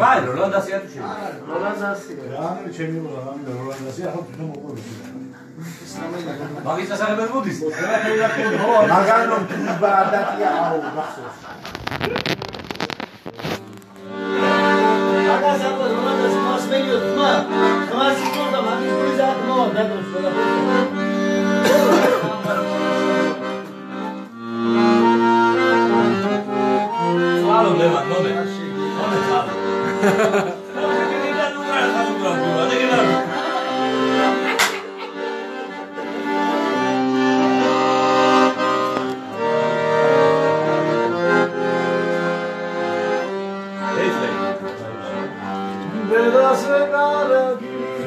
ვაი, როლანდასია თუ შენ? როლანდასია. რა არის ჩემი როლანდა როლანდასია ახლა თვითონ მოყვებით. მაგის სასახელად მოდის? მაგარ რომ თუბა ადაკია აუ გახსოვს. აგა საბა როლანდას მას მეიო თმა. თმას იქონდა მაგის გული ზაკმოა დადოს ყველაფერს.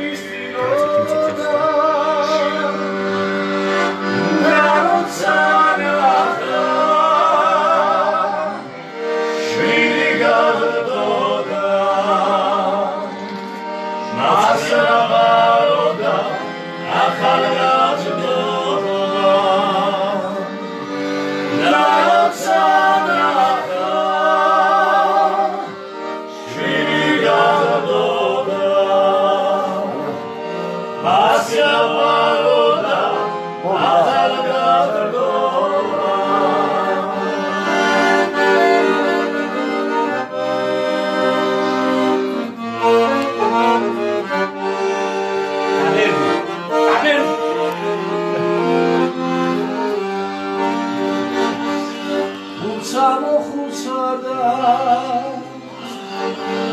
used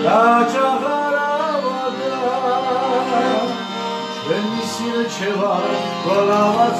Kaçak arabada Kendisine çevar Kolamaz